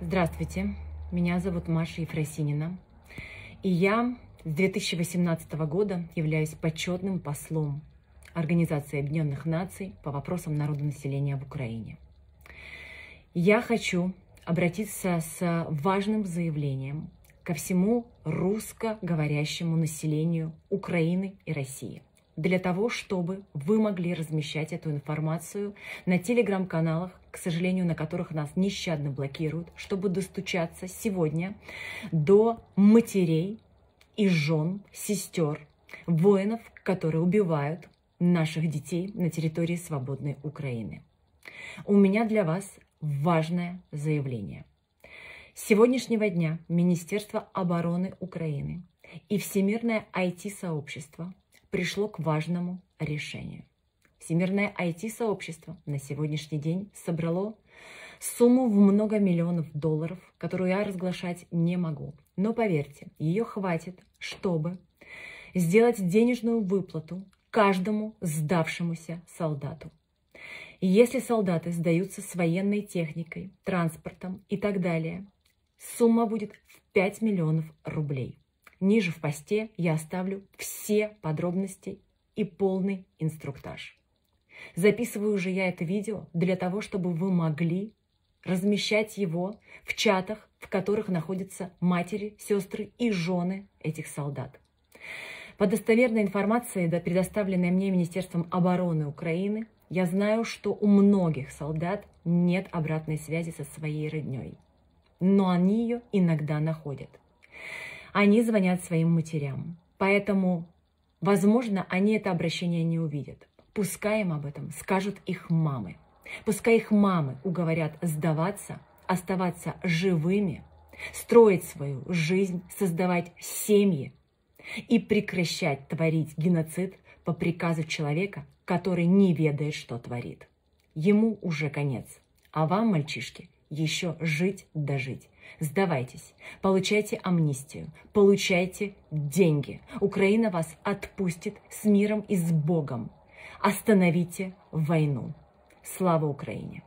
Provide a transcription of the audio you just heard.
Здравствуйте, меня зовут Маша Ефросинина, и я с 2018 года являюсь почетным послом Организации Объединенных Наций по вопросам народонаселения в Украине. Я хочу обратиться с важным заявлением ко всему русскоговорящему населению Украины и России для того, чтобы вы могли размещать эту информацию на телеграм-каналах, к сожалению, на которых нас нещадно блокируют, чтобы достучаться сегодня до матерей и жен, сестер, воинов, которые убивают наших детей на территории свободной Украины. У меня для вас важное заявление. С сегодняшнего дня Министерство обороны Украины и Всемирное IT-сообщество пришло к важному решению. Всемирное IT-сообщество на сегодняшний день собрало сумму в много миллионов долларов, которую я разглашать не могу. Но поверьте, ее хватит, чтобы сделать денежную выплату каждому сдавшемуся солдату. Если солдаты сдаются с военной техникой, транспортом и так далее, сумма будет в 5 миллионов рублей. Ниже в посте я оставлю все подробности и полный инструктаж. Записываю же я это видео для того, чтобы вы могли размещать его в чатах, в которых находятся матери, сестры и жены этих солдат. По достоверной информации, предоставленной мне Министерством обороны Украины, я знаю, что у многих солдат нет обратной связи со своей родней. Но они ее иногда находят. Они звонят своим матерям. Поэтому, возможно, они это обращение не увидят. Пускай им об этом скажут их мамы. Пускай их мамы уговорят сдаваться, оставаться живыми, строить свою жизнь, создавать семьи, и прекращать творить геноцид по приказу человека, который не ведает, что творит. Ему уже конец. А вам, мальчишки, еще жить да жить. Сдавайтесь, получайте амнистию, получайте деньги. Украина вас отпустит с миром и с Богом. Остановите войну. Слава Украине!